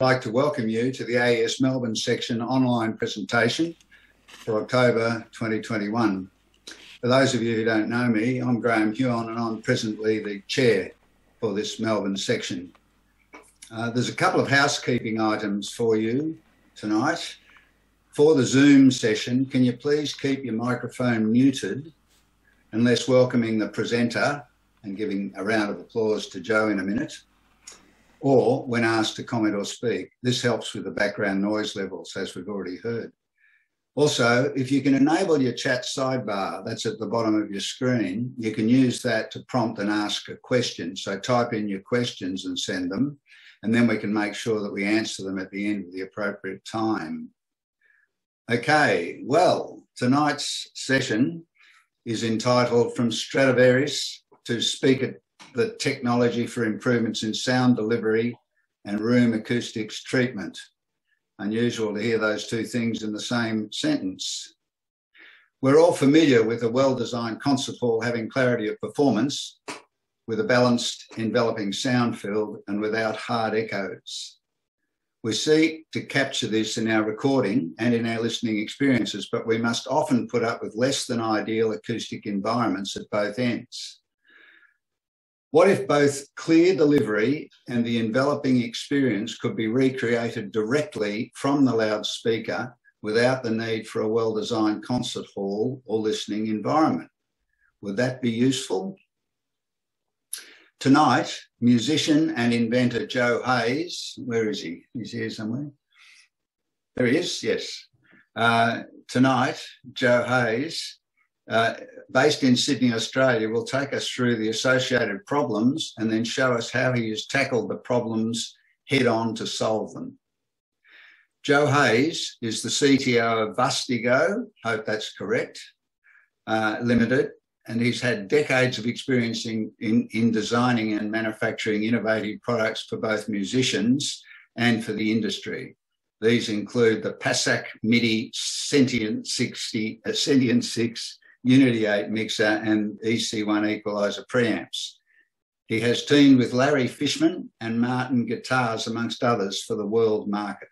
I'd like to welcome you to the AES Melbourne section online presentation for October 2021. For those of you who don't know me, I'm Graham Huon and I'm presently the chair for this Melbourne section. Uh, there's a couple of housekeeping items for you tonight. For the Zoom session, can you please keep your microphone muted unless welcoming the presenter and giving a round of applause to Joe in a minute, or when asked to comment or speak. This helps with the background noise levels, as we've already heard. Also, if you can enable your chat sidebar, that's at the bottom of your screen, you can use that to prompt and ask a question. So type in your questions and send them, and then we can make sure that we answer them at the end of the appropriate time. Okay, well, tonight's session is entitled From Stradivarius to Speak at the Technology for Improvements in Sound Delivery and Room Acoustics Treatment. Unusual to hear those two things in the same sentence. We're all familiar with a well designed concert hall having clarity of performance with a balanced, enveloping sound field and without hard echoes. We seek to capture this in our recording and in our listening experiences, but we must often put up with less than ideal acoustic environments at both ends. What if both clear delivery and the enveloping experience could be recreated directly from the loudspeaker without the need for a well designed concert hall or listening environment? Would that be useful? Tonight, musician and inventor Joe Hayes, where is he? He's here somewhere. There he is, yes. Uh, tonight, Joe Hayes, uh, based in Sydney, Australia, will take us through the associated problems and then show us how he has tackled the problems head on to solve them. Joe Hayes is the CTO of Vastigo, hope that's correct, uh, Limited, and he's had decades of experience in, in, in, designing and manufacturing innovative products for both musicians and for the industry. These include the PASAC MIDI Sentient 60, uh, Sentient 6 Unity 8 mixer and EC1 equalizer preamps. He has teamed with Larry Fishman and Martin Guitars, amongst others, for the world market.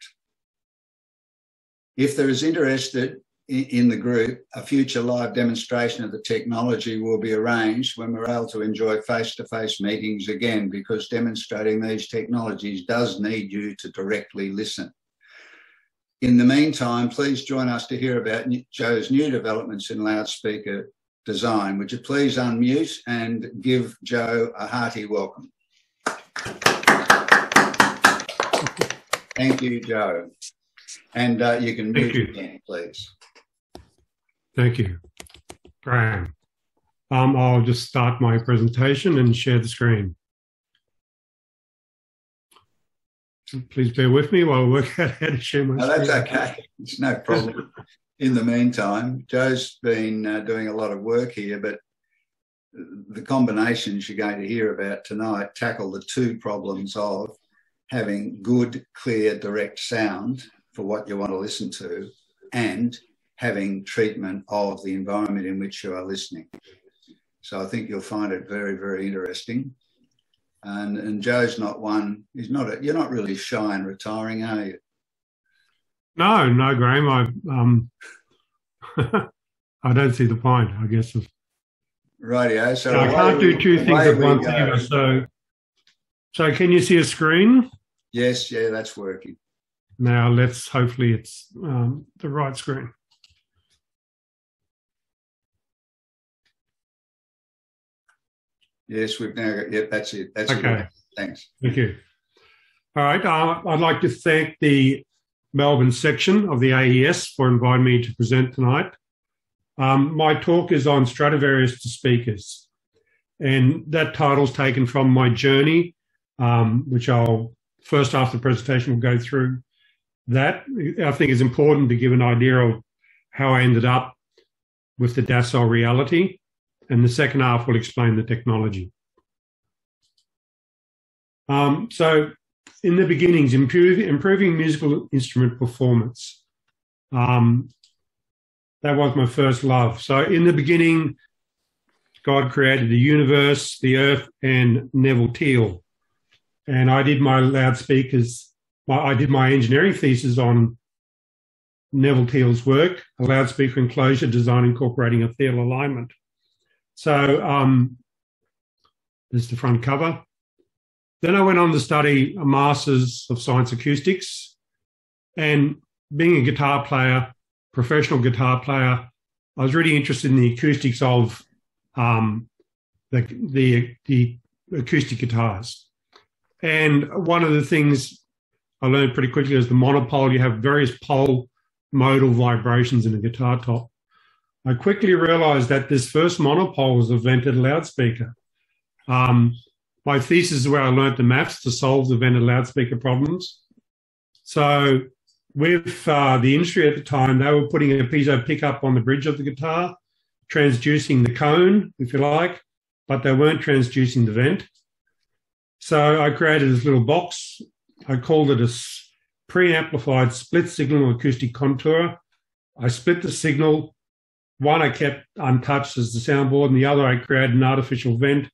If there is interested in the group, a future live demonstration of the technology will be arranged when we're able to enjoy face-to-face meetings again, because demonstrating these technologies does need you to directly listen. In the meantime, please join us to hear about Joe's new developments in loudspeaker design. Would you please unmute and give Joe a hearty welcome? Thank you, Joe. And uh, you can mute again, please. Thank you, Graham. Um, I'll just start my presentation and share the screen. Please bear with me while I work out how to share my no, That's okay. It's no problem. In the meantime, Joe's been uh, doing a lot of work here, but the combinations you're going to hear about tonight tackle the two problems of having good, clear, direct sound for what you want to listen to and having treatment of the environment in which you are listening. So I think you'll find it very, very interesting. And, and Joe's not one, he's not, a, you're not really shy and retiring, are you? No, no, Graham. I, um, I don't see the point, I guess. Of, Radio. So I can't do two things at once either. So, so can you see a screen? Yes, yeah, that's working. Now let's hopefully it's um, the right screen. Yes, we've now got, yep, that's it. That's okay. It. Thanks. Thank you. All right. Uh, I'd like to thank the Melbourne section of the AES for inviting me to present tonight. Um, my talk is on Stradivarius to speakers. And that title's taken from my journey, um, which I'll first after the presentation will go through. That I think is important to give an idea of how I ended up with the DaS AuReality and the second half will explain the technology. Um, so, in the beginnings, improve, improving musical instrument performance. Um, that was my first love. So, in the beginning, God created the universe, the earth, and Neville Thiele. And I did my loudspeakers my, I did my engineering thesis on Neville Thiele's work, a loudspeaker enclosure design incorporating a Thiele alignment. So um, there's the front cover. Then I went on to study a Masters of Science Acoustics. And being a guitar player, professional guitar player, I was really interested in the acoustics of um, the, the, the acoustic guitars. And one of the things I learned pretty quickly is the monopole. You have various pole modal vibrations in a guitar top. I quickly realized that this first monopole was a vented loudspeaker. Um, my thesis is where I learned the maths to solve the vented loudspeaker problems. So, with uh, the industry at the time, they were putting a piezo pickup on the bridge of the guitar, transducing the cone, if you like, but they weren't transducing the vent. So I created this little box. I called it a pre-amplified split signal acoustic contour. I split the signal. One I kept untouched as the soundboard, and the other I created an artificial vent,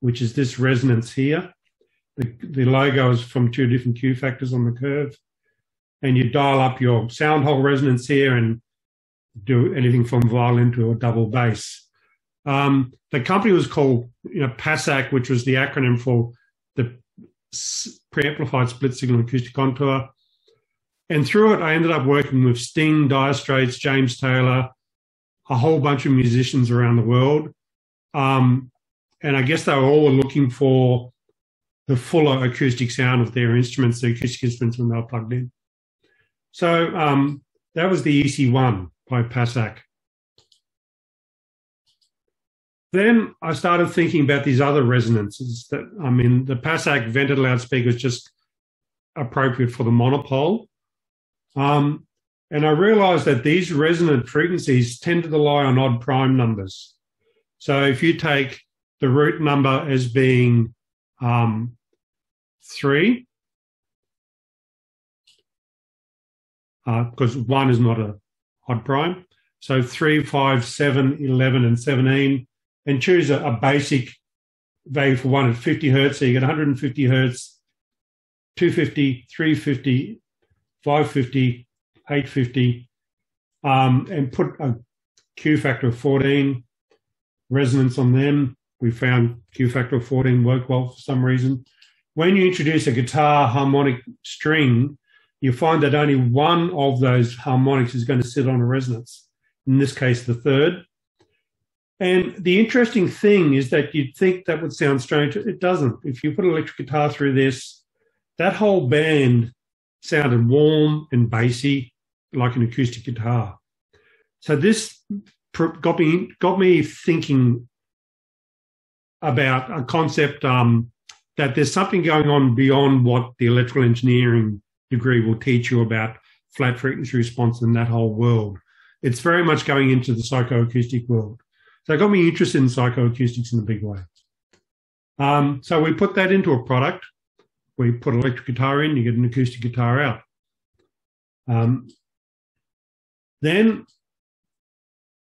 which is this resonance here. The, the logo is from two different Q factors on the curve. And you dial up your sound hole resonance here and do anything from violin to a double bass. Um, the company was called, you know, PASAC, which was the acronym for the preamplified split signal acoustic contour. And through it, I ended up working with Sting, Dire Straits, James Taylor, a whole bunch of musicians around the world. Um, and I guess they were all looking for the fuller acoustic sound of their instruments, the acoustic instruments when they were plugged in. So um, that was the EC1 by PASAC. Then I started thinking about these other resonances that, I mean, the PASAC vented loudspeaker is just appropriate for the monopole. Um, and I realized that these resonant frequencies tend to rely on odd prime numbers. So if you take the root number as being um, three, because uh, one is not a odd prime. So 3, 5, 7, 11, and 17 and choose a, a basic value for one at 50 hertz. So you get 150 hertz, 250, 350, 550, 850, um, and put a Q factor of 14 resonance on them. We found Q factor of 14 worked well for some reason. When you introduce a guitar harmonic string, you find that only one of those harmonics is going to sit on a resonance. In this case, the third. And the interesting thing is that you'd think that would sound strange. It doesn't. If you put an electric guitar through this, that whole band sounded warm and bassy, like an acoustic guitar. So this got me got me thinking about a concept um, that there's something going on beyond what the electrical engineering degree will teach you about flat frequency response and that whole world. It's very much going into the psychoacoustic world. So it got me interested in psychoacoustics in a big way. Um, so we put that into a product. We put electric guitar in, you get an acoustic guitar out. Um, then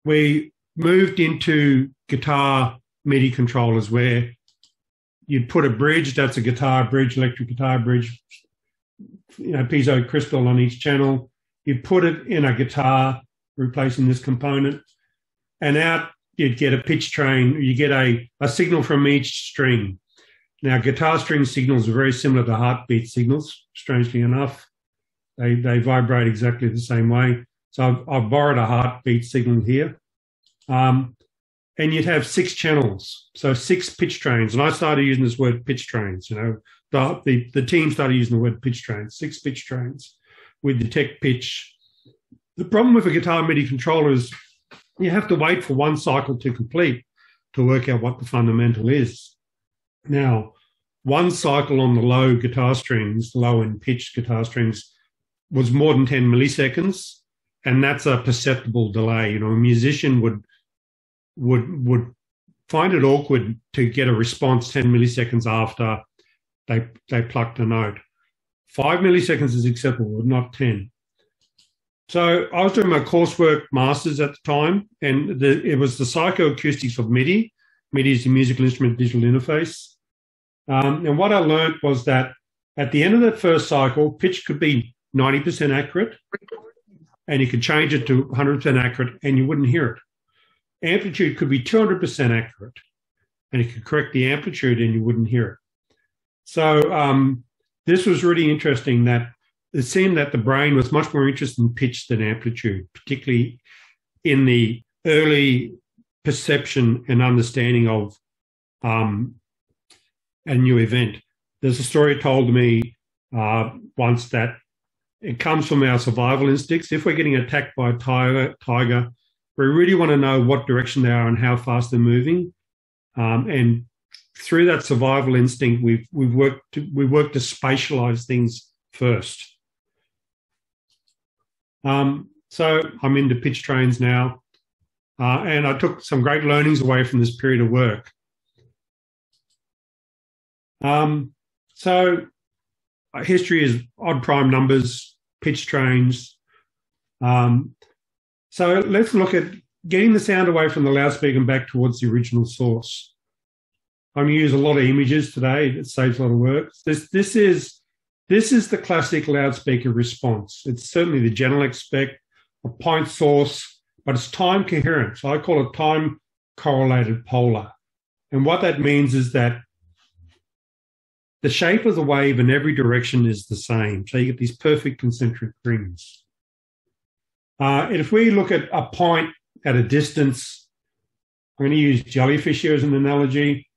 we moved into guitar MIDI controllers where you'd put a bridge, that's a guitar bridge, electric guitar bridge, you know, piezo crystal on each channel. You put it in a guitar, replacing this component, and out you'd get a pitch train, you get a, a signal from each string. Now, guitar string signals are very similar to heartbeat signals, strangely enough. They, they vibrate exactly the same way. So I've, I've borrowed a heartbeat signal here. Um, and you'd have six channels, so six pitch trains. And I started using this word pitch trains. You know, the, the, the team started using the word pitch trains, six pitch trains with the tech pitch. The problem with a guitar MIDI controller is you have to wait for one cycle to complete to work out what the fundamental is. Now, one cycle on the low guitar strings, low and pitched guitar strings, was more than 10 milliseconds, and that's a perceptible delay. You know, a musician would would would find it awkward to get a response 10 milliseconds after they they plucked a note. Five milliseconds is acceptable, not 10. So I was doing my coursework masters at the time, and the, it was the psychoacoustics of MIDI. MIDI is the musical instrument digital interface. Um, and what I learned was that At the end of that first cycle, pitch could be 90% accurate, and you could change it to 100% accurate and you wouldn't hear it. Amplitude could be 200% accurate, and you could correct the amplitude and you wouldn't hear it. So um, this was really interesting that it seemed that the brain was much more interested in pitch than amplitude, particularly in the early perception and understanding of um, a new event. There's a story told to me uh, once that it comes from our survival instincts. If we're getting attacked by a tiger, tiger, we really want to know what direction they are and how fast they're moving. Um, and through that survival instinct, we've we've worked to, we work to spatialize things first. Um, so I'm into pitch trains now, uh, and I took some great learnings away from this period of work. Um, so history is odd prime numbers, pitch trains. Um, so let's look at getting the sound away from the loudspeaker and back towards the original source. I'm going to use a lot of images today. It saves a lot of work. This this is this is the classic loudspeaker response. It's certainly the Genelec expect, a point source, but it's time coherent. So I call it time correlated polar. And what that means is that the shape of the wave in every direction is the same. So you get these perfect concentric rings. Uh, and if we look at a point at a distance, I'm going to use jellyfish here as an analogy.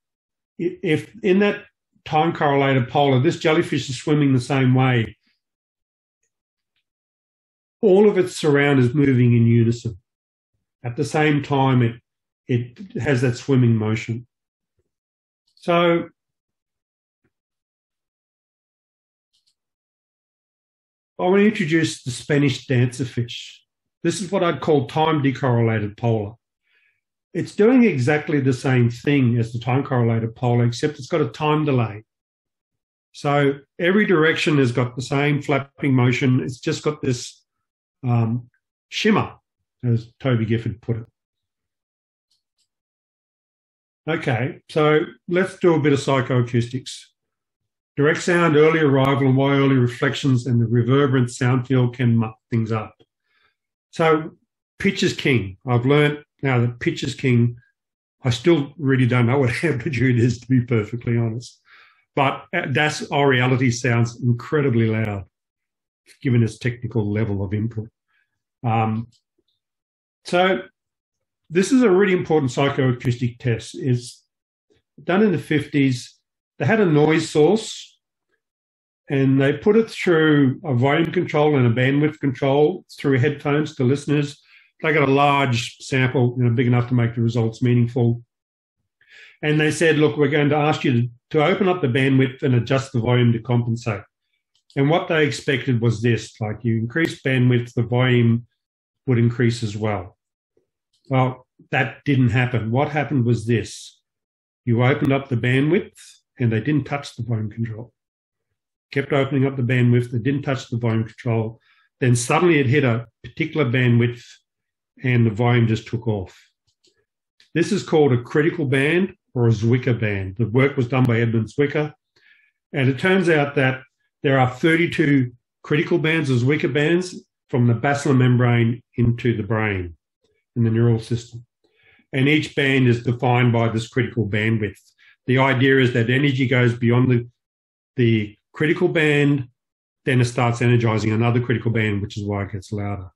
If in that time correlated polar, this jellyfish is swimming the same way, all of its surround is moving in unison. At the same time, it, it has that swimming motion. So I want to introduce the Spanish dancer fish. This is what I'd call time decorrelated polar. It's doing exactly the same thing as the time correlated polar, except it's got a time delay. So every direction has got the same flapping motion. It's just got this um, shimmer, as Toby Gifford put it. Okay, so let's do a bit of psychoacoustics. Direct sound, early arrival, and why early reflections and the reverberant sound field can muck things up. So, pitch is king. I've learned now that pitch is king. I still really don't know what amplitude is, to be perfectly honest. But DaS AuReality sounds incredibly loud, given its technical level of input. Um, so, this is a really important psychoacoustic test. It's done in the 50s they had a noise source and they put it through a volume control and a bandwidth control through headphones to listeners. They got a large sample, you know, big enough to make the results meaningful. And they said, look, we're going to ask you to, to open up the bandwidth and adjust the volume to compensate. And what they expected was this like you increase bandwidth, the volume would increase as well. Well, that didn't happen. What happened was this you opened up the bandwidth and they didn't touch the volume control. Kept opening up the bandwidth, they didn't touch the volume control. Then suddenly it hit a particular bandwidth and the volume just took off. This is called a critical band or a Zwicker band. The work was done by Edmund Zwicker. And it turns out that there are 32 critical bands or Zwicker bands from the basilar membrane into the brain in the neural system. And each band is defined by this critical bandwidth the idea is that energy goes beyond the, the critical band, then it starts energizing another critical band, which is why it gets louder.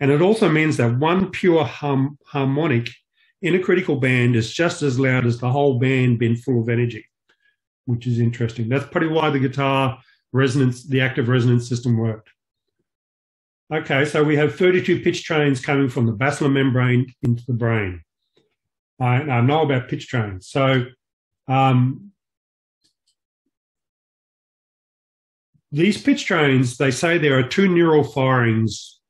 And it also means that one pure hum, harmonic in a critical band is just as loud as the whole band being full of energy, which is interesting. That's probably why the guitar resonance, the active resonance system worked. Okay, so we have 32 pitch trains coming from the basilar membrane into the brain. I, I know about pitch trains. So um, these pitch trains, they say there are two neural firings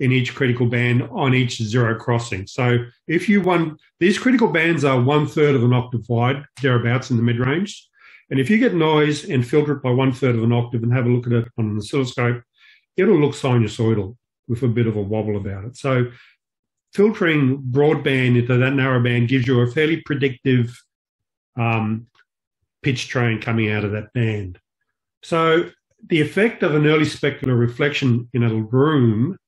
in each critical band on each zero crossing. So if you want, these critical bands are one third of an octave wide, thereabouts in the mid range. And if you get noise and filter it by one third of an octave and have a look at it on an oscilloscope, it'll look sinusoidal with a bit of a wobble about it. So filtering broadband into that narrow band gives you a fairly predictive um, pitch train coming out of that band. So the effect of an early specular reflection in a room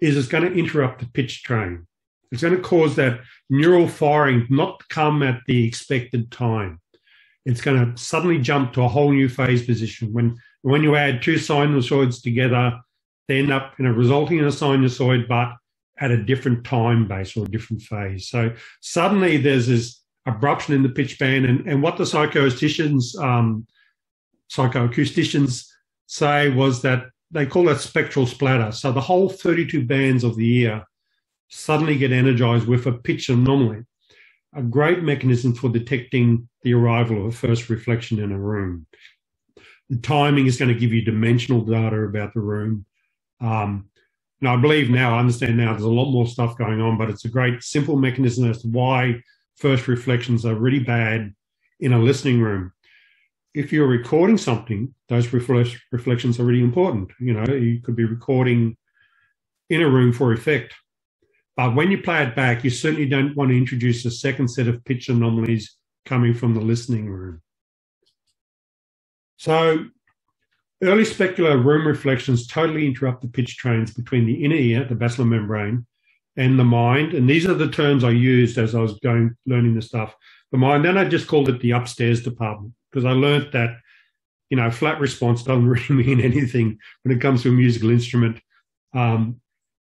is it's going to interrupt the pitch train. It's going to cause that neural firing not to come at the expected time. It's going to suddenly jump to a whole new phase position. When when you add two sinusoids together, they end up you know, resulting in a sinusoid, but at a different time base or a different phase. So suddenly there's this abruption in the pitch band, and, and what the psychoacousticians, um, psychoacousticians say was that they call that spectral splatter. So the whole 32 bands of the ear suddenly get energized with a pitch anomaly, a great mechanism for detecting the arrival of a first reflection in a room. The timing is going to give you dimensional data about the room. Um, I believe now, I understand now, there's a lot more stuff going on, but it's a great simple mechanism as to why first reflections are really bad in a listening room. If you're recording something, those reflections are really important. You know, you could be recording in a room for effect. But when you play it back, you certainly don't want to introduce a second set of pitch anomalies coming from the listening room. So early specular room reflections totally interrupt the pitch trains between the inner ear, the basilar membrane, and the mind. And these are the terms I used as I was going learning the stuff. The mind. Then I just called it the upstairs department because I learned that you know flat response doesn't really mean anything when it comes to a musical instrument, um,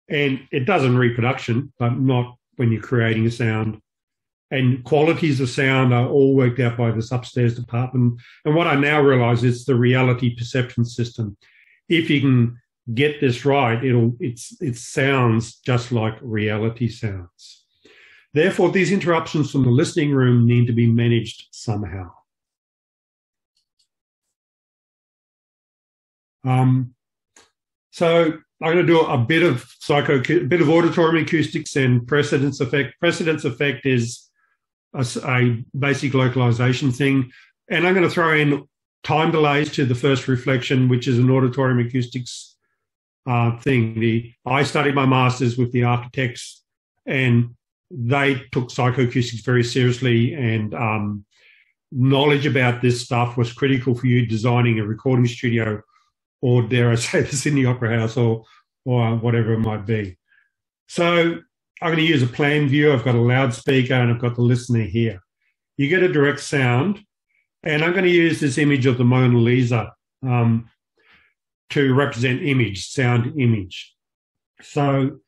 and it does in reproduction, but not when you're creating a sound and qualities of sound are all worked out by this upstairs department. And what I now realize is the reality perception system. If you can get this right, it'll it's it sounds just like reality sounds. Therefore, these interruptions from the listening room need to be managed somehow. Um, so I'm going to do a bit of psycho, a bit of auditory acoustics and precedence effect. Precedence effect is a, a basic localization thing. And I'm going to throw in time delays to the first reflection, which is an auditorium acoustics uh, thing. The I studied my masters with the architects, and they took psychoacoustics very seriously, and um, knowledge about this stuff was critical for you designing a recording studio, or dare I say, the Sydney Opera House, or or whatever it might be. So I'm going to use a plan view. I've got a loudspeaker and I've got the listener here. You get a direct sound, and I'm going to use this image of the Mona Lisa um, to represent image, sound image. So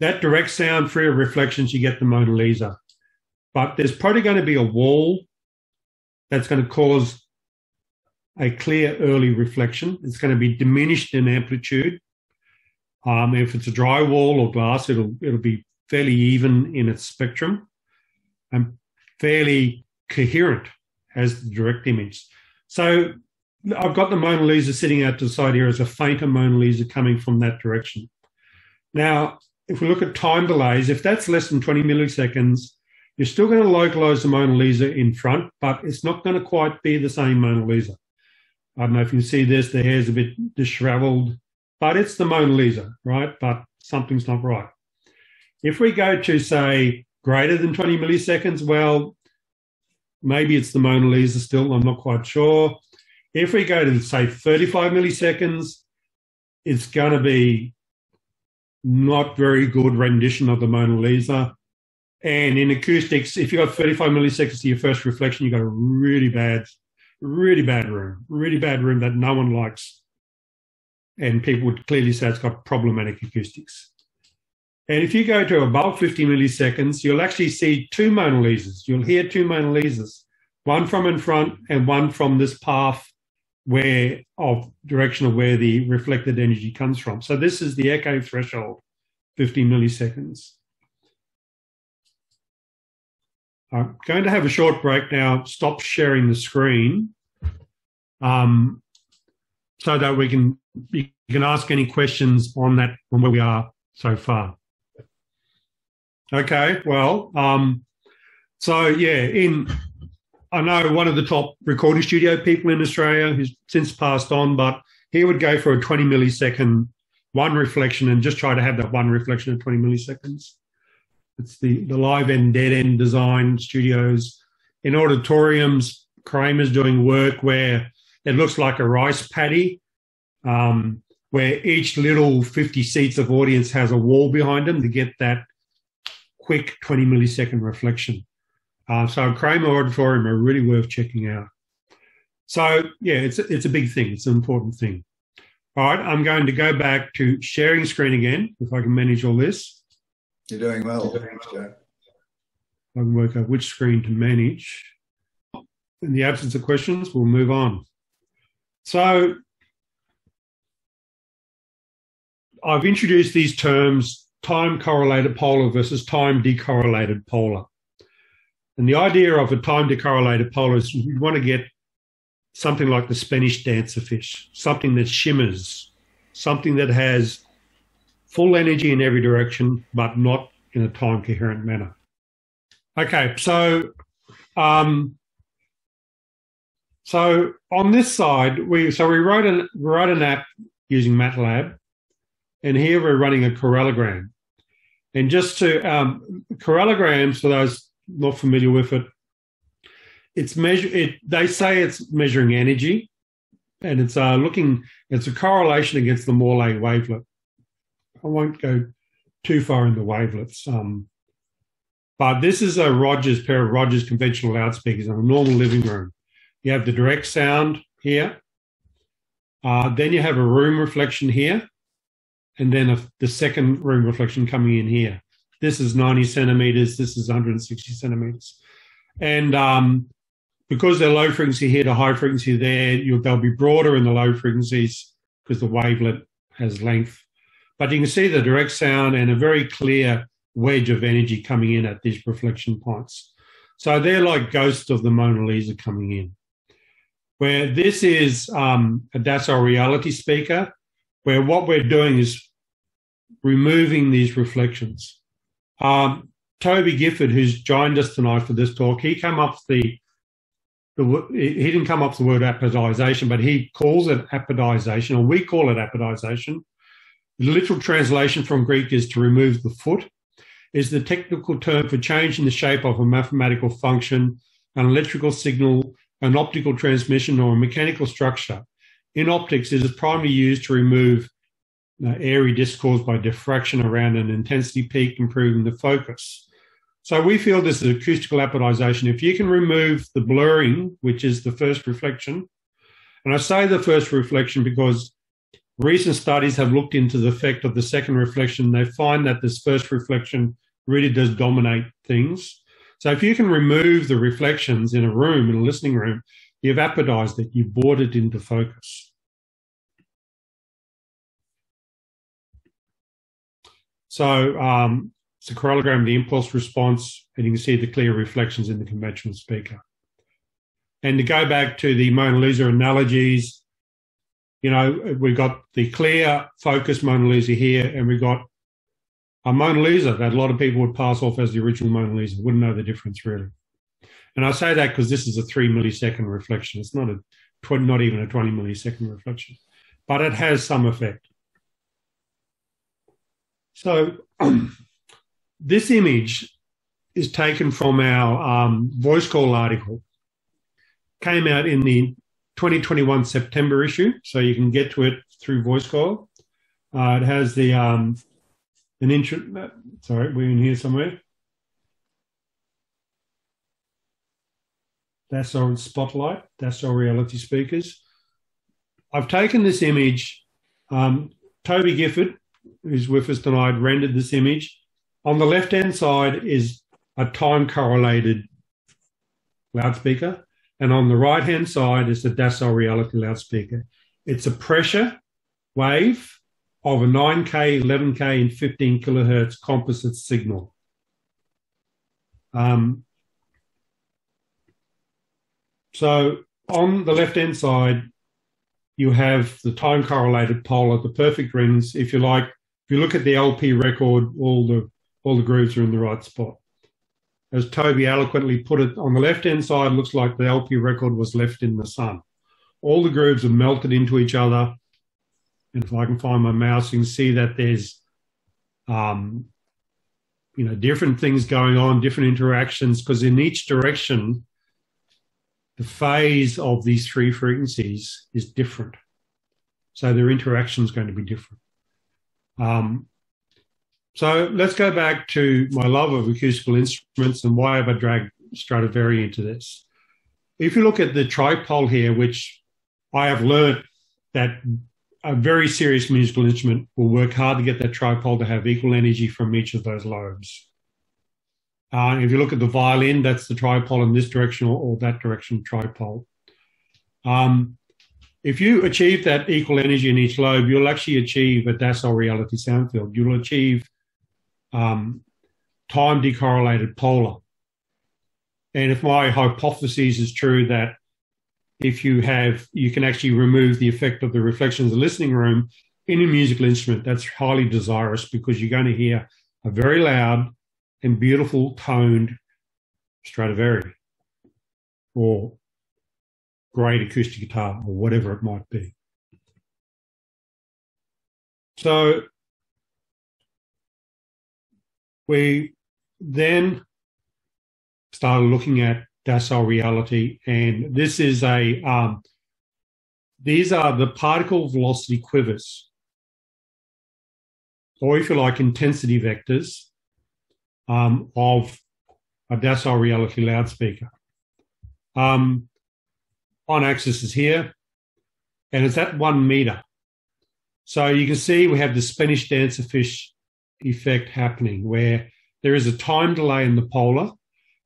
that direct sound free of reflections, you get the Mona Lisa. But there's probably going to be a wall that's going to cause a clear early reflection. It's going to be diminished in amplitude. Um, if it's a dry wall or glass, it'll it'll be fairly even in its spectrum and fairly coherent as the direct image. So I've got the Mona Lisa sitting out to the side here as a fainter Mona Lisa coming from that direction. Now, if we look at time delays, if that's less than 20 milliseconds, you're still going to localize the Mona Lisa in front, but it's not going to quite be the same Mona Lisa. I don't know if you can see this, the hair's a bit disheveled, but it's the Mona Lisa, right? But something's not right. If we go to, say, greater than 20 milliseconds, well, maybe it's the Mona Lisa still, I'm not quite sure. If we go to, say, 35 milliseconds, it's going to be not very good rendition of the Mona Lisa. And in acoustics, if you've got 35 milliseconds to your first reflection, you've got a really bad, really bad room, really bad room that no one likes. And people would clearly say it's got problematic acoustics. And if you go to above 50 milliseconds, you'll actually see two Mona Lisas. You'll hear two Mona Lisas, one from in front and one from this path where of direction of where the reflected energy comes from. So this is the echo threshold, 50 milliseconds. I'm going to have a short break now, stop sharing the screen um, so that we can, you can ask any questions on that, on where we are so far. Okay, well, um, so yeah, in I know one of the top recording studio people in Australia who's since passed on, but he would go for a 20 millisecond one reflection and just try to have that one reflection of 20 milliseconds. It's the, the live and dead end design studios. In auditoriums, Kramer's doing work where It looks like a rice paddy, um, where each little 50 seats of audience has a wall behind them to get that quick 20 millisecond reflection. Uh, so Kramer Auditorium are really worth checking out. So yeah, it's it's a big thing. It's an important thing. All right, I'm going to go back to sharing screen again, if I can manage all this. You're doing well. Thanks, Joe. I can work out which screen to manage. In the absence of questions, we'll move on. So I've introduced these terms time correlated polar versus time decorrelated polar. And the idea of a time decorrelated polar is you want to get something like the Spanish dancer fish, something that shimmers, something that has full energy in every direction, but not in a time coherent manner. Okay, so um, so on this side, we so we wrote an wrote an app using MATLAB, and here we're running a correlogram. And just to um, correlograms, for those not familiar with it, it's measure. It they say it's measuring energy, and it's uh, looking. It's a correlation against the Morlet wavelet. I won't go too far in the wavelets. Um, but this is a Rogers pair of Rogers conventional loudspeakers in a normal living room. You have the direct sound here. Uh, then you have a room reflection here, and then a, the second room reflection coming in here. This is 90 centimeters. This is 160 centimeters. And um, because they're low frequency here to high frequency there, they'll be broader in the low frequencies because the wavelet has length. But you can see the direct sound and a very clear wedge of energy coming in at these reflection points. So they're like ghosts of the Mona Lisa coming in. Where this is um, DaS AuReality speaker, where what we're doing is removing these reflections. Um, Toby Gifford, who's joined us tonight for this talk, he came up the, the he didn't come up with the word apodization, but he calls it apodization, or we call it apodization. The literal translation from Greek is to remove the foot, is the technical term for changing the shape of a mathematical function, an electrical signal, an optical transmission, or a mechanical structure. In optics, it is primarily used to remove Uh, airy disk caused by diffraction around an intensity peak, improving the focus. So we feel this is acoustical apodization. If you can remove the blurring, which is the first reflection, and I say the first reflection because recent studies have looked into the effect of the second reflection. They find that this first reflection really does dominate things. So if you can remove the reflections in a room, in a listening room, you've apodized it, you've brought it into focus. So um, it's a of the impulse response, and you can see the clear reflections in the conventional speaker. And to go back to the Mona Lisa analogies, you know, we've got the clear focus Mona Lisa here, and we've got a Mona Lisa that a lot of people would pass off as the original Mona Lisa, wouldn't know the difference really. And I say that because this is a three millisecond reflection. It's not a not even a 20 millisecond reflection, but it has some effect. So this image is taken from our um, Voice Coil article. Came out in the 2021 September issue, so you can get to it through Voice Coil. Uh, it has the um, an intro. Sorry, we're in here somewhere. That's our spotlight. That's our reality speakers. I've taken this image. Um, Toby Gifford who's with us tonight rendered this image. On the left hand side is a time correlated loudspeaker, and on the right hand side is the DaS AuReality loudspeaker. It's a pressure wave of a 9K, 11K, and 15 kilohertz composite signal. Um, so on the left hand side, you have the time correlated polar, the perfect rings. If you like, if you look at the LP record, all the all the grooves are in the right spot. As Toby eloquently put it, on the left hand side, looks like the LP record was left in the sun. All the grooves are melted into each other. And if I can find my mouse, you can see that there's um, you know, different things going on, different interactions, because in each direction, the phase of these three frequencies is different. So their interaction is going to be different. Um, so let's go back to my love of acoustical instruments and why have I dragged Stradivari into this. If you look at the tripole here, which I have learned that a very serious musical instrument will work hard to get that tripole to have equal energy from each of those lobes. Uh, if you look at the violin, that's the tripole in this direction or, or that direction tripole. Um, if you achieve that equal energy in each lobe, you'll actually achieve a DaS AuReality sound field. You'll achieve um, time decorrelated polar. And if my hypothesis is true that if you have, you can actually remove the effect of the reflections of the listening room in a musical instrument, that's highly desirous because you're going to hear a very loud and beautiful toned Stradivari or great acoustic guitar or whatever it might be. So we then started looking at DaS AuReality, and this is a um, these are the particle velocity quivers, or if you like, intensity vectors um, of a DaS AuReality loudspeaker. Um, on axis is here, and it's at one meter. So you can see we have the Spanish dancer fish effect happening where there is a time delay in the polar.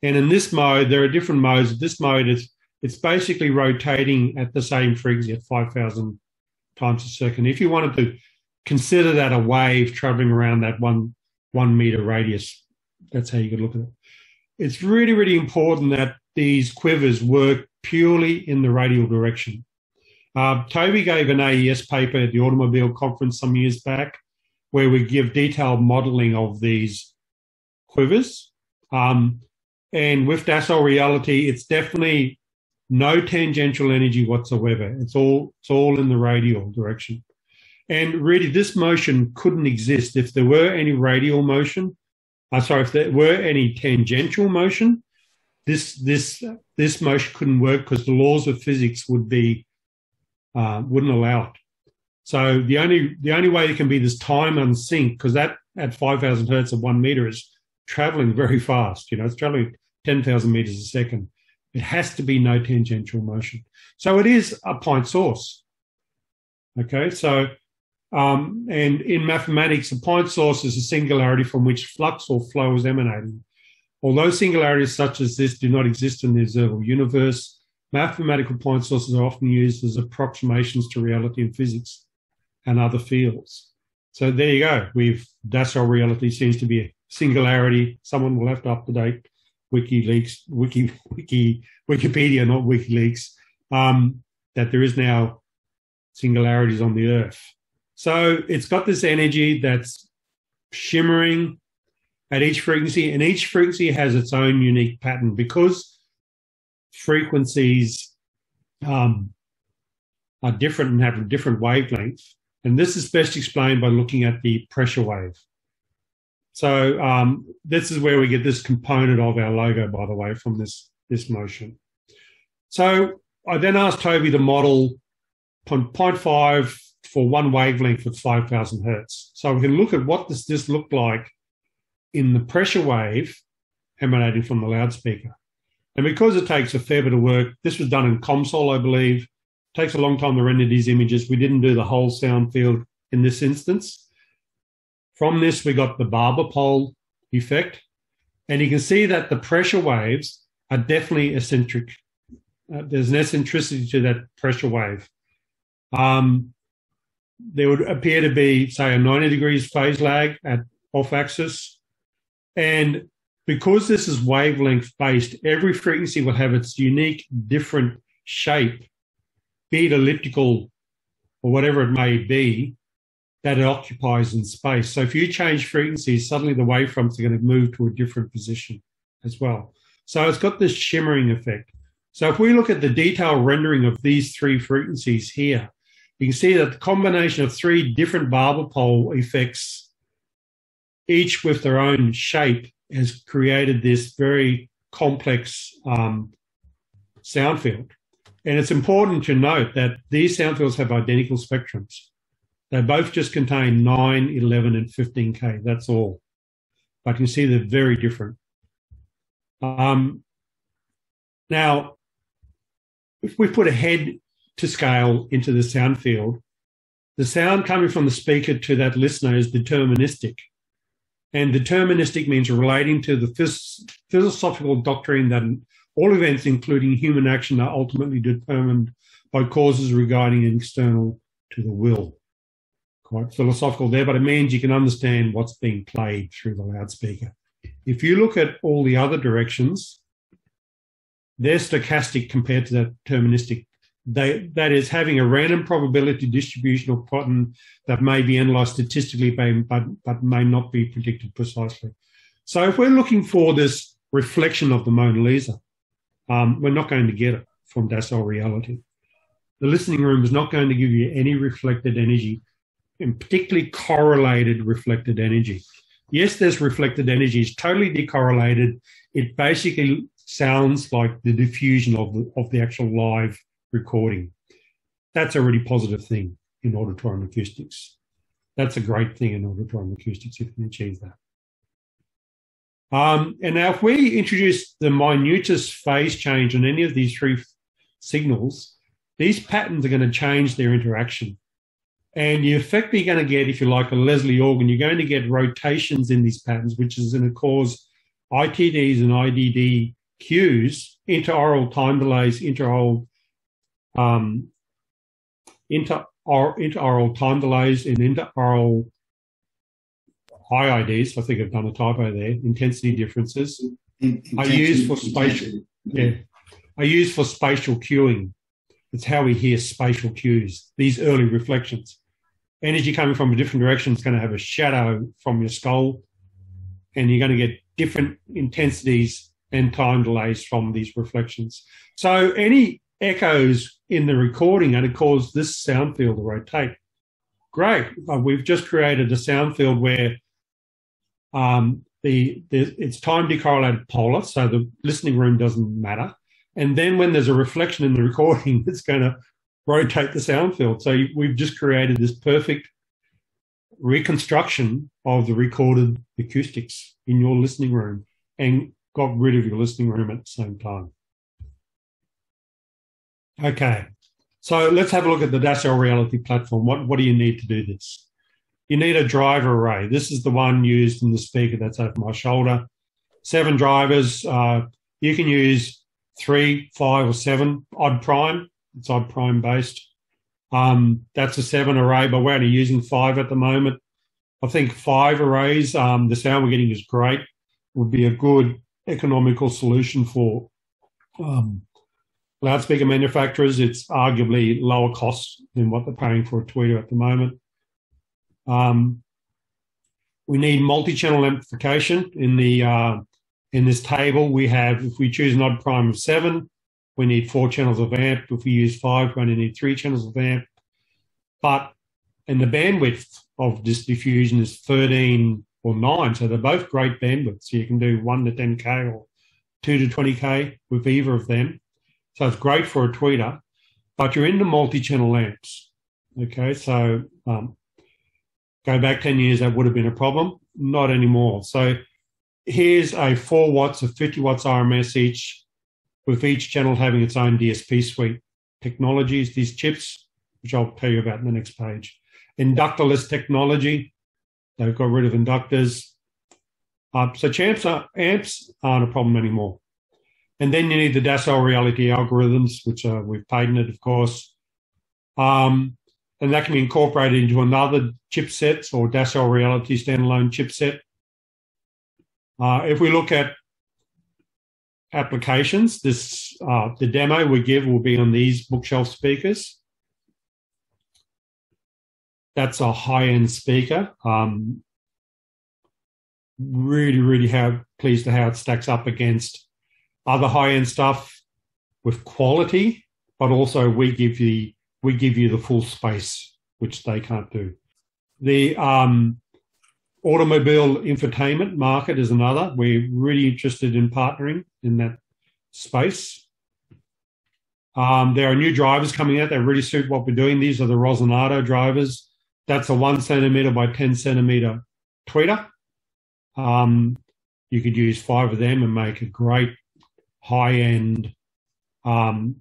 And in this mode, there are different modes. This mode is it's basically rotating at the same frequency at 5,000 times a second. If you wanted to consider that a wave traveling around that one one meter radius, that's how you could look at it. It's really, really important that these quivers work purely in the radial direction. Uh, Toby gave an AES paper at the Automobile Conference some years back where we give detailed modeling of these quivers. Um, and with DaS AuReality, it's definitely no tangential energy whatsoever. It's all it's all in the radial direction. And really, this motion couldn't exist if there were any radial motion. Uh, sorry, if there were any tangential motion, this this this motion couldn't work because the laws of physics would be uh, wouldn't allow it. So the only the only way it can be this time unsync because that at five thousand hertz of one meter is traveling very fast. You know, it's traveling ten thousand meters a second. It has to be no tangential motion. So it is a point source. Okay, so um, and in mathematics, a point source is a singularity from which flux or flow is emanating. Although singularities such as this do not exist in the observable universe, mathematical point sources are often used as approximations to reality in physics and other fields. So there you go. We've DaS AuReality seems to be a singularity. Someone will have to update WikiLeaks, Wiki, Wiki, Wikipedia, not WikiLeaks, um, that there is now singularities on the Earth. So it's got this energy that's shimmering at each frequency, and each frequency has its own unique pattern because frequencies um, are different and have a different wavelength. And this is best explained by looking at the pressure wave. So um, this is where we get this component of our logo, by the way, from this, this motion. So I then asked Toby to model 0.5 for one wavelength of 5,000 hertz. So we can look at what does this look like in the pressure wave emanating from the loudspeaker. And because it takes a fair bit of work, this was done in COMSOL, I believe, takes a long time to render these images. We didn't do the whole sound field in this instance. From this, we got the Barber pole effect. And you can see that the pressure waves are definitely eccentric. Uh, there's an eccentricity to that pressure wave. Um, there would appear to be, say, a 90 degrees phase lag at off axis. And because this is wavelength based, every frequency will have its unique, different shape be it elliptical or whatever it may be, that it occupies in space. So if you change frequencies, suddenly the wavefronts are going to move to a different position as well. So it's got this shimmering effect. So if we look at the detailed rendering of these three frequencies here, you can see that the combination of three different Barber pole effects, each with their own shape, has created this very complex um, sound field. And it's important to note that these sound fields have identical spectrums. They both just contain 9, 11, and 15K. That's all. But you can see they're very different. Um, now, if we put a head to scale into the sound field, the sound coming from the speaker to that listener is deterministic. And deterministic means relating to the philosophical doctrine that all events, including human action, are ultimately determined by causes regarding external to the will. Quite philosophical there, but it means you can understand what's being played through the loudspeaker. If you look at all the other directions, they're stochastic compared to that deterministic. They, that is having a random probability distribution or pattern that may be analysed statistically but, but may not be predicted precisely. So if we're looking for this reflection of the Mona Lisa, um, we're not going to get it from DaS AuReality. The listening room is not going to give you any reflected energy, and particularly correlated reflected energy. Yes, there's reflected energy. It's totally decorrelated. It basically sounds like the diffusion of the, of the actual live recording. That's a really positive thing in auditorium acoustics. That's a great thing in auditorium acoustics if you can achieve that. Um, and now, if we introduce the minutest phase change on any of these three signals, these patterns are going to change their interaction. And you're effectively going to get, if you like, a Leslie organ, you're going to get rotations in these patterns, which is going to cause ITDs and IDD cues, interaural time delays, interaural um, inter, time delays, and interaural IIDs. I think I've done a typo there. Intensity differences. In, are used for spatial. Yeah, are used for spatial cueing. It's how we hear spatial cues. These early reflections. Energy coming from a different direction is going to have a shadow from your skull, and you're going to get different intensities and time delays from these reflections. So any echoes in the recording and it to cause this sound field to rotate. Great. We've just created a sound field where um, the, the, it's time decorrelated polar, so the listening room doesn't matter. And then when there's a reflection in the recording, it's going to rotate the sound field. So we've just created this perfect reconstruction of the recorded acoustics in your listening room and got rid of your listening room at the same time. Okay, so let's have a look at the DaS AuReality platform. What, what do you need to do this? You need a driver array. This is the one used in the speaker that's over my shoulder. Seven drivers. Uh, you can use three, five, or seven odd prime. It's odd prime based. Um, that's a seven array, but we're only using five at the moment. I think five arrays, um, the sound we're getting is great, would be a good economical solution for um, loudspeaker manufacturers. It's arguably lower cost than what they're paying for a tweeter at the moment. Um, we need multi-channel amplification in the uh, in this table. We have, if we choose an odd prime of seven, we need four channels of amp. If we use five, we only need three channels of amp. But and the bandwidth of this diffusion is 13 or 9. So they're both great bandwidths. So you can do 1 to 10K or 2 to 20K with either of them. So it's great for a tweeter, but you're into multi channel amps. Okay, so um, go back 10 years, that would have been a problem. Not anymore. So here's a 4 watts of 50 watts RMS each, with each channel having its own DSP suite technologies, these chips, which I'll tell you about in the next page. Inductorless technology, they've got rid of inductors. Uh, so amps, are, amps aren't a problem anymore. And then you need the DaS AuReality algorithms, which are, we've patented, of course. Um, and that can be incorporated into another chipset or DaS AuReality standalone chipset. Uh, if we look at applications, this uh, the demo we give will be on these bookshelf speakers. That's a high-end speaker. Um, really, really pleased to how it stacks up against other high-end stuff with quality, but also we give you we give you the full space, which they can't do. The um, automobile infotainment market is another. We're really interested in partnering in that space. Um, there are new drivers coming out that really suit what we're doing. These are the Resonado drivers. That's a one centimeter by 10 centimeter tweeter. Um, you could use five of them and make a great high end, um,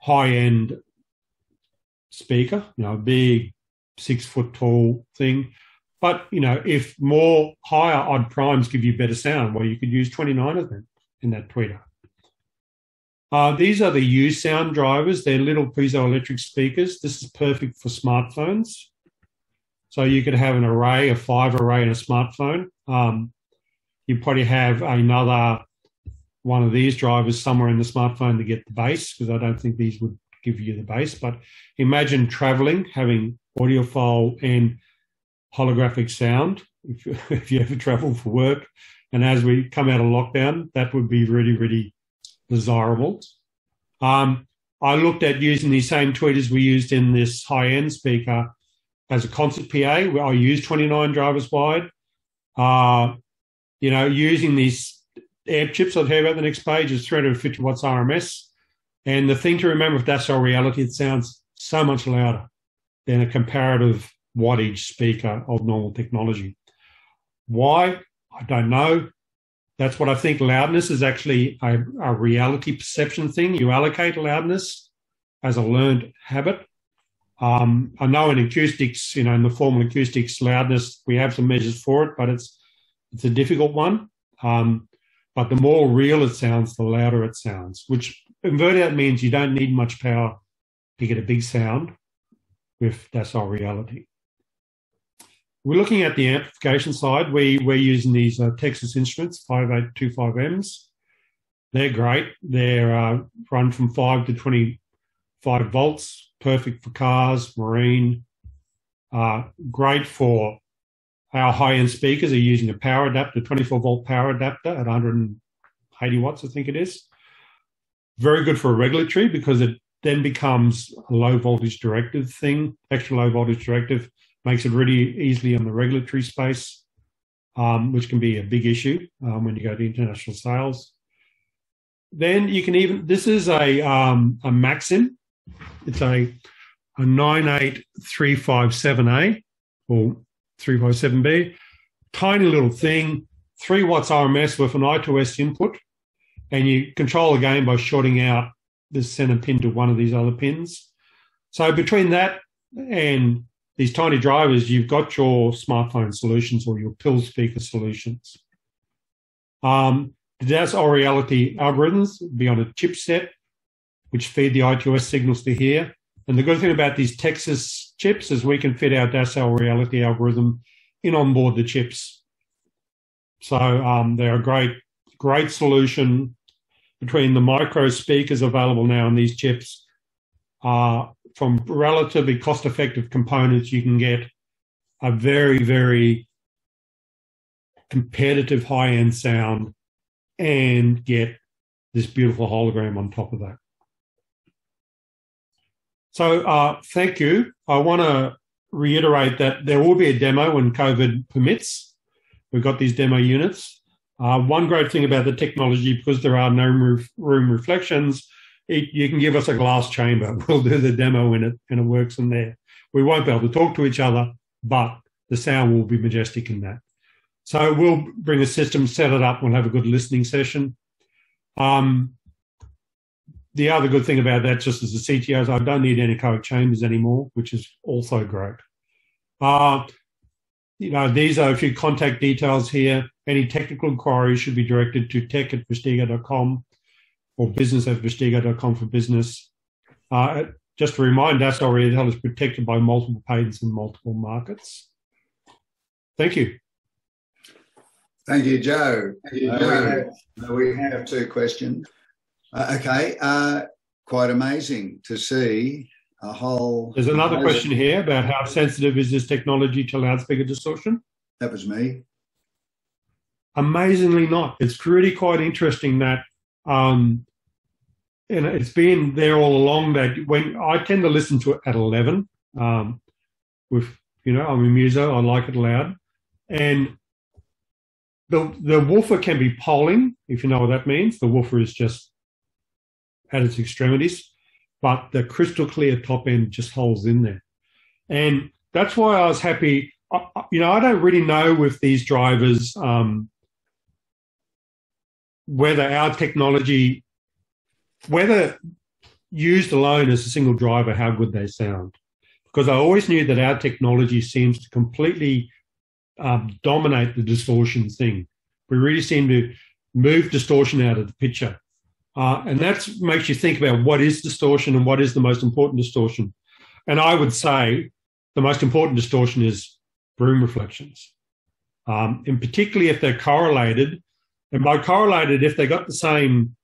high end speaker, you know, big six foot tall thing. But, you know, if more higher odd primes give you better sound, well, you could use 29 of them in that tweeter. Uh, these are the USound drivers. They're little piezoelectric speakers. This is perfect for smartphones. So you could have an array, a five array in a smartphone. Um, you probably have another one of these drivers somewhere in the smartphone to get the bass, because I don't think these would give you the bass. But imagine traveling, having audiophile and holographic sound if, if you ever travel for work. And as we come out of lockdown, that would be really, really desirable. Um, I looked at using these same tweeters we used in this high end speaker as a concert PA. I use 29 drivers wide. Uh, you know, using these amp chips tell you about the next page is 350 watts RMS. And the thing to remember with DaS AuReality, it sounds so much louder than a comparative wattage speaker of normal technology. Why? I don't know. That's what I think loudness is actually a, a reality perception thing. You allocate loudness as a learned habit. Um, I know in acoustics, you know, in the formal acoustics loudness, we have some measures for it, but it's it's a difficult one. Um, but the more real it sounds, the louder it sounds, which inverted out means you don't need much power to get a big sound with DaS AuReality. We're looking at the amplification side. We, we're using these uh, Texas Instruments 5825Ms. They're great. They're uh, run from 5 to 25 volts, perfect for cars, marine, uh, great for our high end speakers are using a power adapter, 24 volt power adapter at 180 watts, I think it is. Very good for a regulatory because it then becomes a low voltage directive thing, extra low voltage directive, makes it really easily in the regulatory space, um, which can be a big issue um, when you go to international sales. Then you can even, this is a, um, a Maxim. It's a, a 98357A or 357B. Tiny little thing, 3 watts RMS with an I2S input, and you control the game by shorting out the center pin to one of these other pins. So between that and these tiny drivers, you've got your smartphone solutions or your pill speaker solutions. Um, the DaS AuReality algorithms be on a chipset, which feed the I2S signals to here. And the good thing about these Texas chips is we can fit our DaS AuReality algorithm in on board the chips. So um, they're a great, great solution between the micro speakers available now in these chips. Uh, from relatively cost effective components, you can get a very, very competitive high end sound and get this beautiful hologram on top of that. So uh, thank you. I want to reiterate that there will be a demo when COVID permits. We've got these demo units. Uh, one great thing about the technology, because there are no room reflections, it, you can give us a glass chamber. We'll do the demo in it, and it works in there. We won't be able to talk to each other, but the sound will be majestic in that. So we'll bring a system, set it up, we'll have a good listening session. Um, the other good thing about that, just as a CTO, is I don't need any anechoic chambers anymore, which is also great. Uh, you know, these are a few contact details here. Any technical inquiries should be directed to tech at vastigo.com or business at vastigo.com for business. Uh, just to remind us, our Intel is protected by multiple patents in multiple markets. Thank you. Thank you, Joe. Thank you, Joe. Uh, we have two questions. Uh, okay, uh, quite amazing to see a whole. There's another amazing... question here about how sensitive is this technology to loudspeaker distortion? That was me. Amazingly not. It's really quite interesting that, um, and it's been there all along that when I tend to listen to it at 11, um, with, you know, I'm a muso, I like it loud. And the, the woofer can be polling, if you know what that means. The woofer is just at its extremities, but the crystal clear top end just holds in there. And that's why I was happy. I, You know, I don't really know with these drivers um, whether our technology, whether used alone as a single driver, how good they sound. Because I always knew that our technology seems to completely um, dominate the distortion thing. We really seem to move distortion out of the picture. Uh, and that makes you think about what is distortion and what is the most important distortion. And I would say the most important distortion is room reflections. Um, and particularly if they're correlated, and by correlated, if they got the same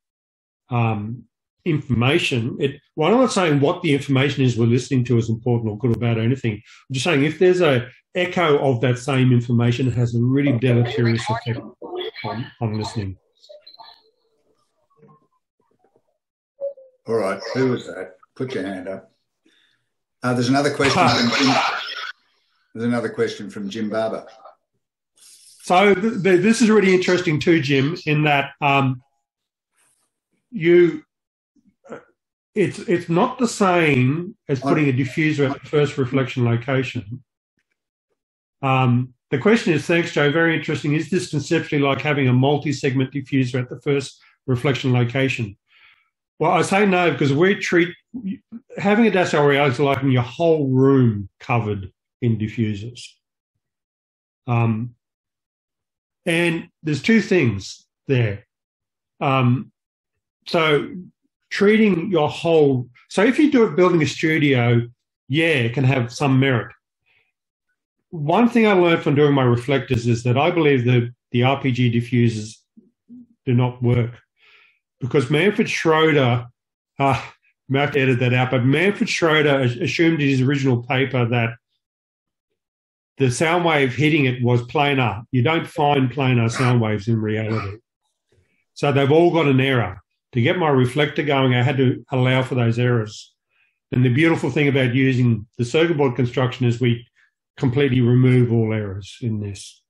um, information, it, well, I'm not saying what the information is we're listening to is important or good or bad or anything. I'm just saying if there's a echo of that same information, it has a really deleterious effect on, on listening. All right, who was that? Put your hand up. Uh, there's another question. from Jim, there's another question from Jim Barber. So th- th- this is really interesting too, Jim, in that um, you it's it's not the same as putting a diffuser at the first reflection location. Um, the question is, thanks, Joe. Very interesting. Is this conceptually like having a multi-segment diffuser at the first reflection location? Well, I say no because we treat having a DaS AuReality is like your whole room covered in diffusers. Um, and there's two things there. Um, so treating your whole so if you do it building a studio, yeah, it can have some merit. One thing I learned from doing my reflectors is that I believe that the RPG diffusers do not work because Manfred Schroeder, uh, I have to edit that out, but Manfred Schroeder assumed in his original paper that the sound wave hitting it was planar. You don't find planar sound waves in reality. So they've all got an error. To get my reflector going, I had to allow for those errors. And the beautiful thing about using the circuit board construction is we completely remove all errors in this.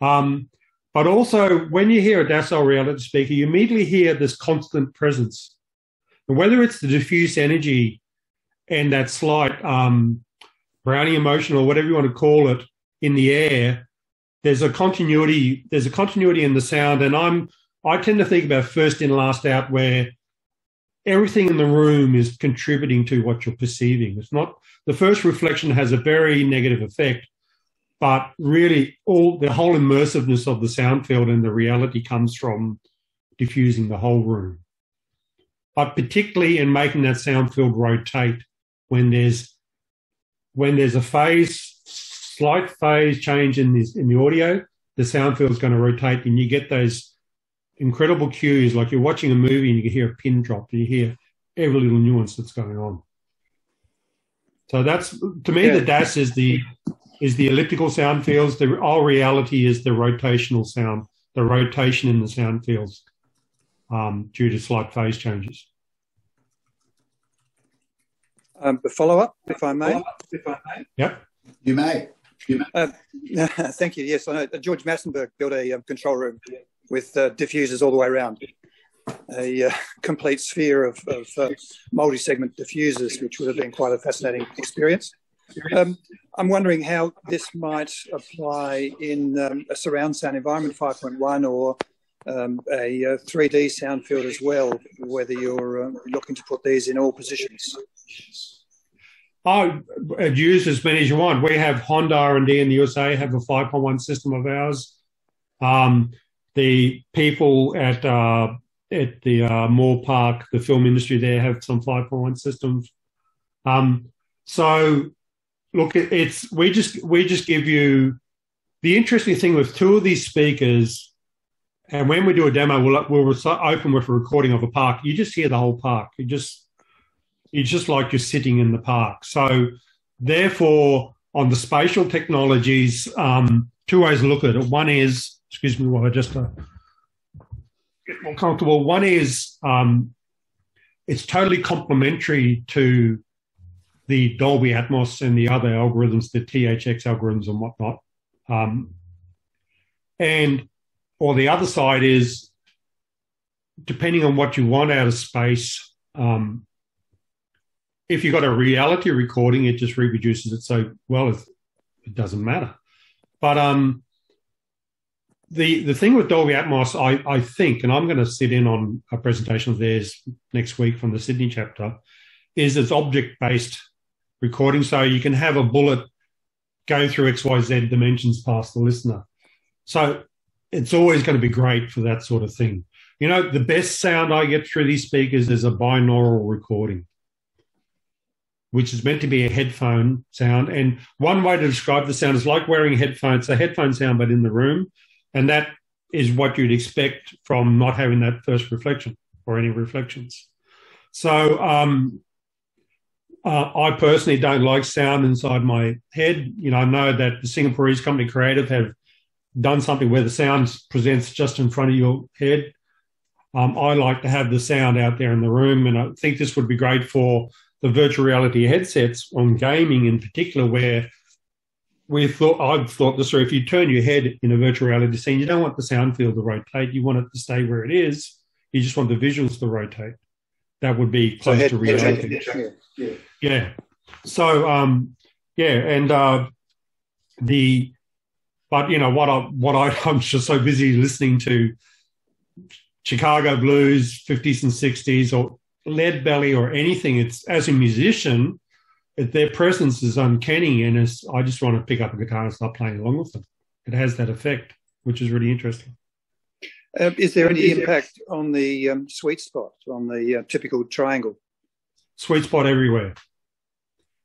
Um, but also, when you hear a DaS AuReality speaker, you immediately hear this constant presence. And whether it's the diffuse energy and that slight um, Brownian motion or whatever you want to call it in the air, there's a continuity. There's a continuity in the sound, and I'm I tend to think about first in, last out, where everything in the room is contributing to what you're perceiving. It's not the first reflection has a very negative effect, but really all the whole immersiveness of the sound field and the reality comes from diffusing the whole room. But particularly in making that sound field rotate when there's when there's a phase, slight phase change in this in the audio, the sound field is going to rotate and you get those incredible cues like you're watching a movie and you can hear a pin drop and you hear every little nuance that's going on. So that's to me yeah. the DAS is the is the elliptical sound fields. The all reality is the rotational sound, the rotation in the sound fields um, due to slight phase changes. Um, a follow up, if I may. If I may. Yep. You may. You may. Uh, thank you. Yes, I know. George Massenburg built a um, control room with uh, diffusers all the way around a uh, complete sphere of, of uh, multi-segment diffusers, which would have been quite a fascinating experience. Um, I'm wondering how this might apply in um, a surround sound environment 5.1 or um, a, a, uh, 3D sound field as well, whether you're uh, looking to put these in all positions. Oh, use as many as you want. We have Honda R&D in the USA have a 5.1 system of ours. Um, the people at uh, at the uh, Moore Park, the film industry there have some 5.1 systems. Um, so look, it's we just we just give you the interesting thing with two of these speakers, and when we do a demo, we'll we'll open with a recording of a park. You just hear the whole park. You just it's just like you're sitting in the park. So therefore, on the spatial technologies, um, two ways to look at it. One is, excuse me, while I just uh, get more comfortable. One is um, it's totally complementary to the Dolby Atmos and the other algorithms, the THX algorithms and whatnot. Um, and or the other side is depending on what you want out of space, Um, if you've got a reality recording, it just reproduces it so well it doesn't matter. But um, the the thing with Dolby Atmos, I, I think, and I'm going to sit in on a presentation of theirs next week from the Sydney chapter, is it's object based recording. So you can have a bullet go through XYZ dimensions past the listener. So it's always going to be great for that sort of thing. You know, the best sound I get through these speakers is a binaural recording, which is meant to be a headphone sound. And one way to describe the sound is like wearing headphones, a headphone sound, but in the room. And that is what you'd expect from not having that first reflection or any reflections. So um, uh, I personally don't like sound inside my head. You know, I know that the Singaporeese company Creative have done something where the sound presents just in front of your head. Um, I like to have the sound out there in the room, and I think this would be great for the virtual reality headsets on gaming in particular, where we thought I've thought this through. If you turn your head in a virtual reality scene, you don't want the sound field to rotate. You want it to stay where it is. You just want the visuals to rotate. That would be close so head, to reality. Head, yeah. yeah. So um, yeah, and uh, the but you know what I what I I'm just so busy listening to Chicago blues, 50s and 60s, or lead belly or anything. It's as a musician, their presence is uncanny, and as I just want to pick up a guitar and start playing along with them. It has that effect, which is really interesting. Uh, is there any impact on the um, sweet spot on the uh, typical triangle? Sweet spot everywhere.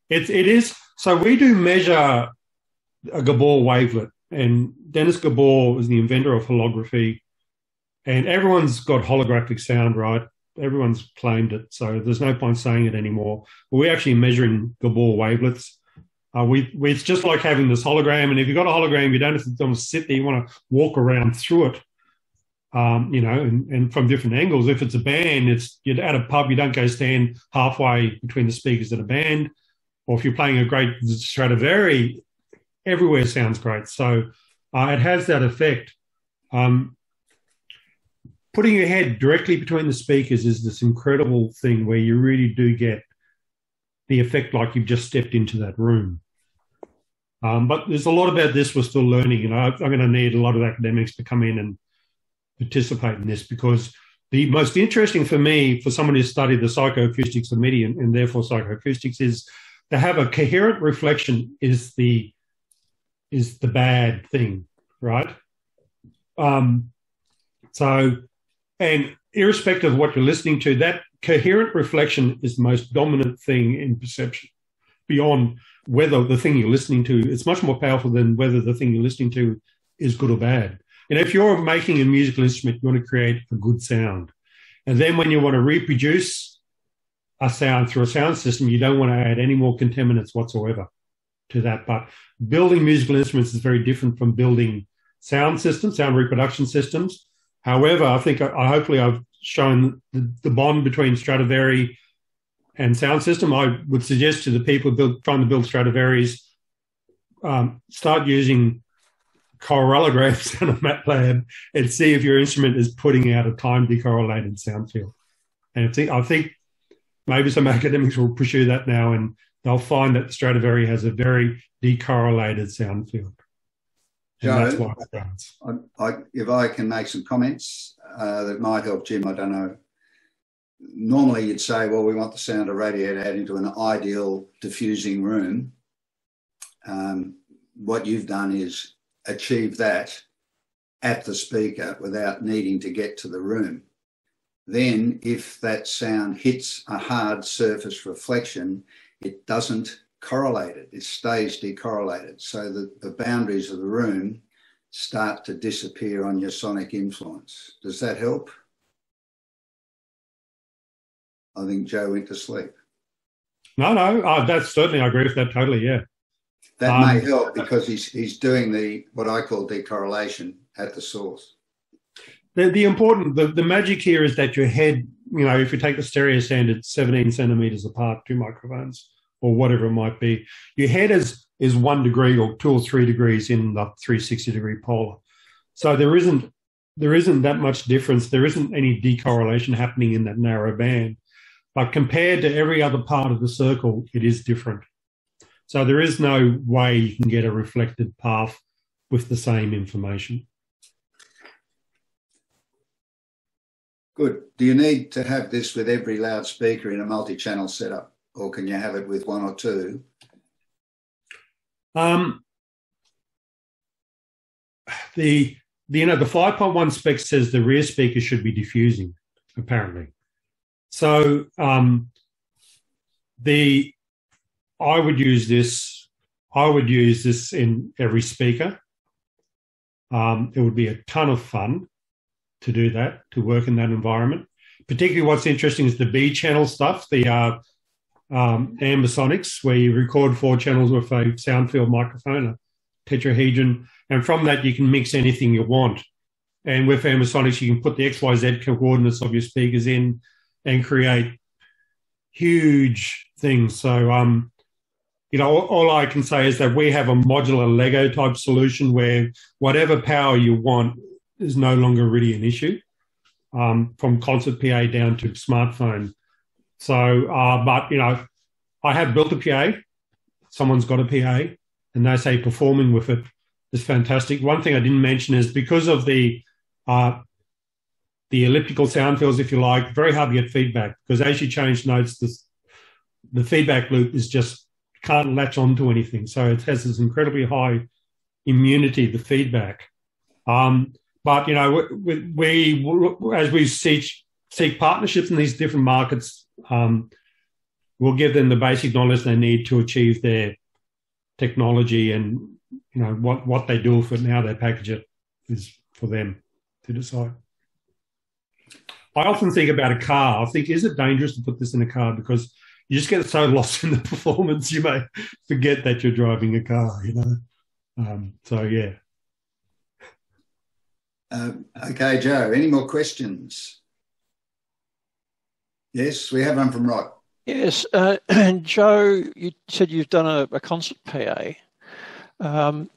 It it is. So we do measure a Gabor wavelet, and Dennis Gabor was the inventor of holography, and everyone's got holographic sound, right? Everyone's claimed it, so there's no point saying it anymore. But we're actually measuring Gabor wavelets. Uh, we, we, it's just like having this hologram, and if you've got a hologram, you don't have to sit there. You want to walk around through it um, you know, and, and, from different angles. If it's a band, it's you're at a pub, you don't go stand halfway between the speakers at a band. Or if you're playing a great Stradivari, everywhere sounds great. So uh, it has that effect. Um, putting your head directly between the speakers is this incredible thing where you really do get the effect like you've just stepped into that room. Um, but there's a lot about this we're still learning. You know, I'm going to need a lot of academics to come in and participate in this because the most interesting for me, for someone who's studied the psychoacoustics of MIDI and, and therefore psychoacoustics, is to have a coherent reflection is the is the bad thing, right? Um, so, and irrespective of what you're listening to, that coherent reflection is the most dominant thing in perception. Beyond whether the thing you're listening to, it's much more powerful than whether the thing you're listening to is good or bad. And if you're making a musical instrument, you want to create a good sound. And then when you want to reproduce a sound through a sound system, you don't want to add any more contaminants whatsoever to that. But building musical instruments is very different from building sound systems, sound reproduction systems. However, I think I, hopefully I've shown the, the, bond between Stradivari and sound system. I would suggest to the people build, trying to build Stradivari's um, start using correlograms on a MATLAB and see if your instrument is putting out a time decorrelated sound field. And I think, I think maybe some academics will pursue that now and they'll find that the Stradivari has a very decorrelated sound field. And Joe, that's why it I, I, if I can make some comments uh, that might help Jim, I don't know. Normally, you'd say, well, we want the sound to radiate out into an ideal diffusing room. Um, what you've done is achieve that at the speaker without needing to get to the room. Then, if that sound hits a hard surface reflection, it doesn't correlate it, it stays decorrelated. So that the boundaries of the room start to disappear on your sonic influence. Does that help? I think Joe went to sleep. No, no, uh, that's certainly, I agree with that totally, yeah that um, may help because he's he's doing the what I call decorrelation at the source. The, the important the, the magic here is that your head, you know, if you take the stereo standard 17 centimeters apart, two microphones or whatever it might be, your head is is one degree or two or three degrees in the 360 degree polar. So there isn't there isn't that much difference. There isn't any decorrelation happening in that narrow band. but compared to every other part of the circle, it is different. So there is no way you can get a reflected path with the same information. Good. Do you need to have this with every loudspeaker in a multi-channel setup, or can you have it with one or two? Um, the, the you know the 5.1 spec says the rear speaker should be diffusing, apparently. So um, the I would use this. I would use this in every speaker. Um, it would be a ton of fun to do that, to work in that environment. Particularly, what's interesting is the B channel stuff, the uh, um, ambisonics, where you record four channels with a sound field microphone, a tetrahedron, and from that you can mix anything you want. And with ambisonics, you can put the XYZ coordinates of your speakers in and create huge things. So, um, you know, all, I can say is that we have a modular Lego type solution where whatever power you want is no longer really an issue um, from concert PA down to smartphone. So, uh, but you know, I have built a PA. Someone's got a PA, and they say performing with it is fantastic. One thing I didn't mention is because of the uh, the elliptical sound fields, if you like, very hard to get feedback because as you change notes, this, the feedback loop is just can't latch onto anything. So it has this incredibly high immunity, the feedback. Um, but you know, we, we, as we seek seek partnerships in these different markets, um, we'll give them the basic knowledge they need to achieve their technology, and you know what what they do it and how they package it is for them to decide. I often think about a car. I think, is it dangerous to put this in a car because you just get so lost in the performance, you may forget that you're driving a car. You know, um, so yeah. Uh, okay, Joe, any more questions? Yes, we have one from Rod. Yes, uh, and Joe, you said you've done a, a concert PA. Um,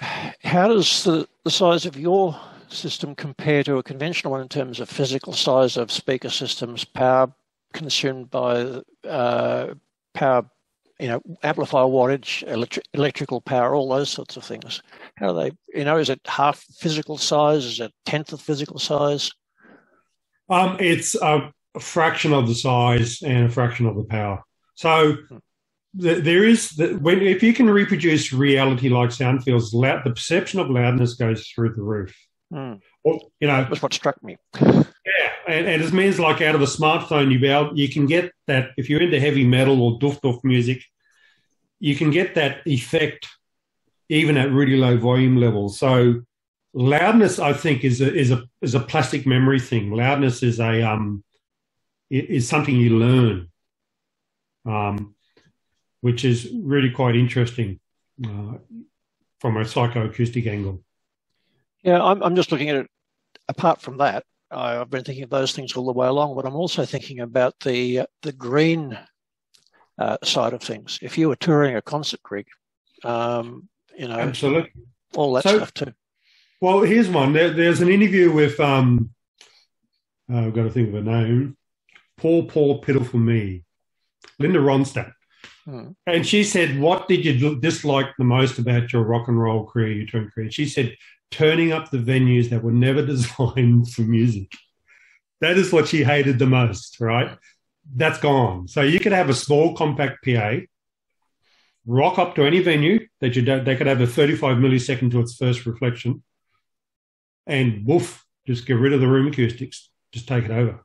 how does the, the size of your system compare to a conventional one in terms of physical size of speaker systems, power consumed by uh, power you know, amplifier wattage, electric, electrical power, all those sorts of things. How do they, you know, is it half physical size? Is it a tenth of physical size? Um, it's a, fraction of the size and a fraction of the power. So hmm. the, there is the, when if you can reproduce reality like sound fields, loud, the perception of loudness goes through the roof. Hmm. Well, you know, that's what struck me. Yeah, and, and it means like out of a smartphone, you be able, you can get that if you're into heavy metal or doof doof music, you can get that effect even at really low volume levels. So loudness, I think, is a is a is a plastic memory thing. Loudness is a um is something you learn, um, which is really quite interesting uh, from a psychoacoustic angle. Yeah, I'm I'm just looking at it. Apart from that, I've been thinking of those things all the way along, but I'm also thinking about the the green uh, side of things. If you were touring a concert rig, um, you know, absolutely, all that so, stuff too. Well, here's one. There, there's an interview with um, uh, I've got to think of a name. Poor, poor, pitiful me, Linda Ronstadt. Hmm. And she said, What did you dislike the most about your rock and roll career, your touring career? She said, Turning up the venues that were never designed for music. That is what she hated the most, right? that's gone. So you could have a small compact PA, rock up to any venue that you don't, they could have a 35 millisecond to its first reflection, and woof, just get rid of the room acoustics, just take it over.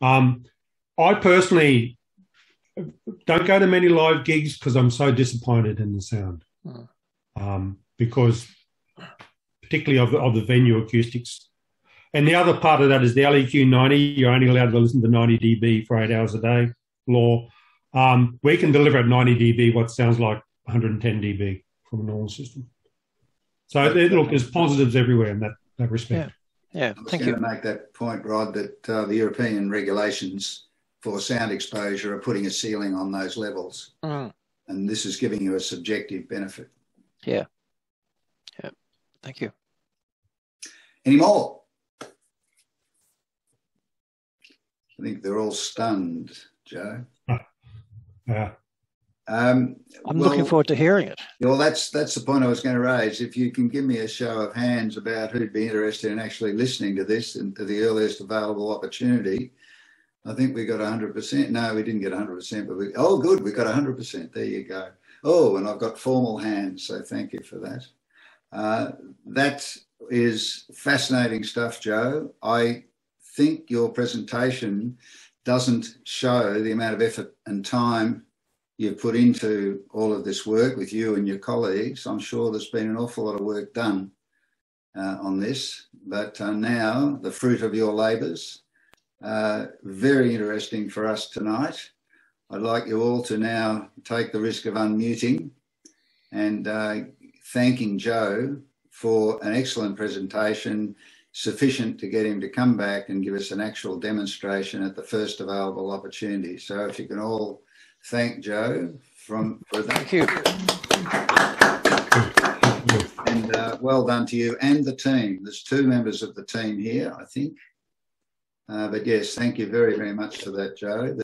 Um, I personally don't go to many live gigs because I'm so disappointed in the sound. Hmm. Um, because particularly of the, of the venue acoustics, and the other part of that is the LEQ 90. You're only allowed to listen to 90 dB for eight hours a day law. Um, we can deliver at 90 dB what sounds like 110 dB from a normal system. So look, there's positives everywhere in that, that respect. Yeah, yeah. thank you. to make that point, Rod, that uh, the European regulations for sound exposure are putting a ceiling on those levels. Mm. And this is giving you a subjective benefit. Yeah. Yeah. Thank you. Any more? I think they're all stunned, Joe. Yeah. Um, I'm well- looking forward to hearing it. Well, that's that's the point I was going to raise. If you can give me a show of hands about who'd be interested in actually listening to this and to the earliest available opportunity, I think we got 100%. No, we didn't get 100%, but we, oh, good, we got 100%. There you go. Oh, and I've got formal hands, so thank you for that. Uh, that is fascinating stuff, Joe. I think your presentation doesn't show the amount of effort and time you've put into all of this work with you and your colleagues. I'm sure there's been an awful lot of work done uh, on this, but uh, now the fruit of your labours. Uh, very interesting for us tonight. I'd like you all to now take the risk of unmuting and uh, thanking Joe for an excellent presentation, sufficient to get him to come back and give us an actual demonstration at the first available opportunity. So if you can all thank Joe from for that. Thank you. And uh, well done to you and the team. There's two members of the team here, I think. Uh, but yes, thank you very, very much for that, Joe.